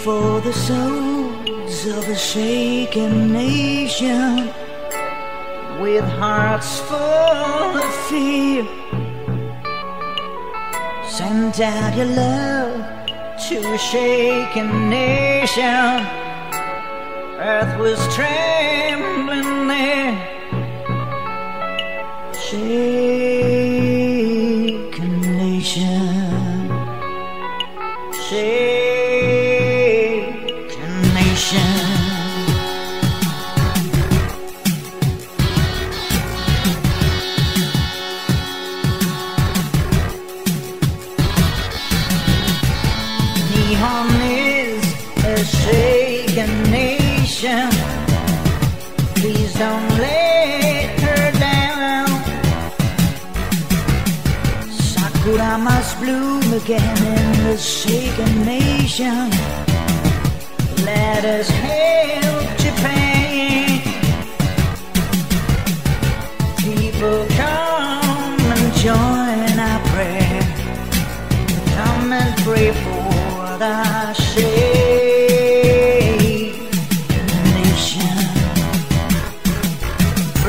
For the souls of a shaken nation with hearts full of fear. Send out your love to a shaken nation. Earth was trembling there. Shaken don't let her down. Sakura must bloom again in the nation. Let us help Japan. People come and join our prayer. Come and pray for the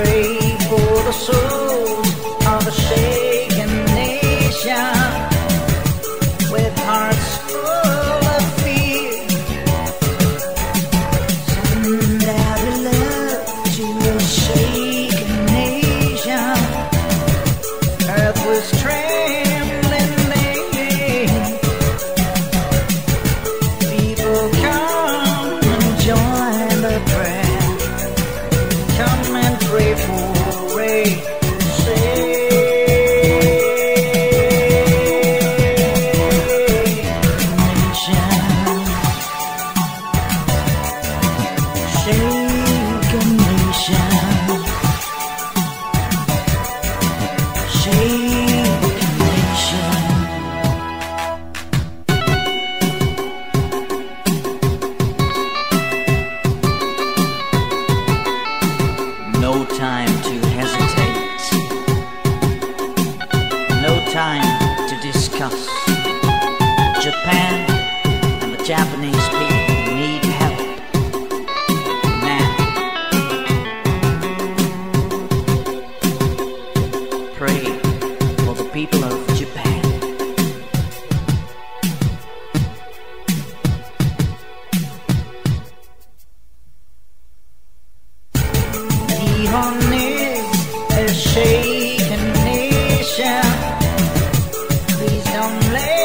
Pray for the souls No time to hesitate. No time to discuss. Japan and the Japanese people shaken nation. Please don't let